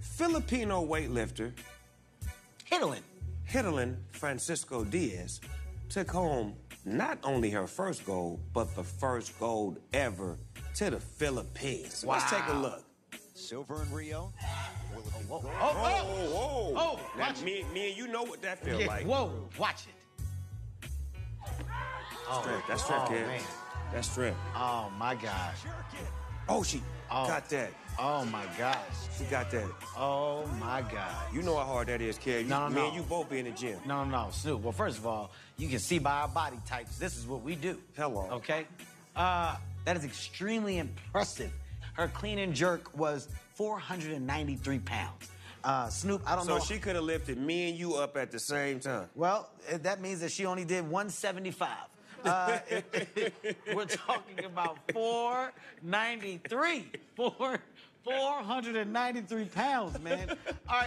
Filipino weightlifter Hidilyn. Hidilyn Francisco Diaz took home not only her first gold, but the first gold ever to the Philippines. Let's take a look. Silver in Rio. Will it be Whoa, gold? oh, Whoa, oh, whoa. Oh, Now, watch it. me, me and you know what that feels Yeah, like. Whoa, watch it. Oh, Strength. That's strength, oh, kid. man. That's strength. Oh my gosh. Oh, she Oh. got that. Oh my gosh. She got that. Oh my God. You know how hard that is, kid. You, No, no, and you both be in the gym. No, no, no, Snoop. Well, first of all, you can see by our body types, this is what we do. Hello. Okay? Uh, that is extremely impressive. Her clean and jerk was 493 pounds. Uh, Snoop, I don't So know. So she could have lifted me and you up at the same time. Well, eh, that means that she only did 175. Uh, we're talking about 493. Four, 493 pounds, man. All right.